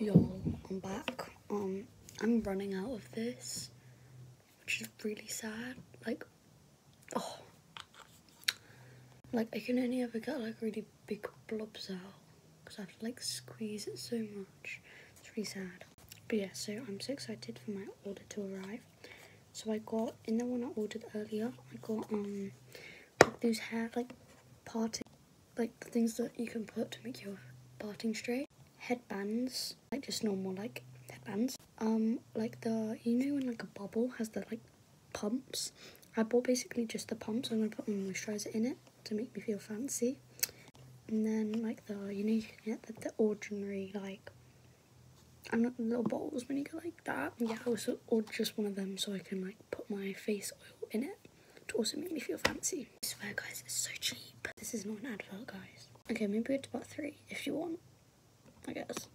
Y'all, I'm back. Um, I'm running out of this, which is really sad. Like, oh, like I can only ever get like really big blobs out because I have to like squeeze it so much. It's really sad. But yeah, so I'm so excited for my order to arrive. So I got in the one I ordered earlier. I got um like those hair like parting like the things that you can put to make your parting straight. Headbands, like just normal like headbands. Um, like the you know when like a bubble has the like pumps. I bought basically just the pumps. I'm gonna put my moisturizer in it to make me feel fancy. And then like the you know you can get the, the ordinary like and the little bottles when you go like that. Yeah, I also ordered just one of them so I can like put my face oil in it to also make me feel fancy. I swear guys, it's so cheap. This is not an advert guys. Okay, maybe it's about three if you want, I guess.